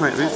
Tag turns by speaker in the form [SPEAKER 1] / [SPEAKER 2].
[SPEAKER 1] right.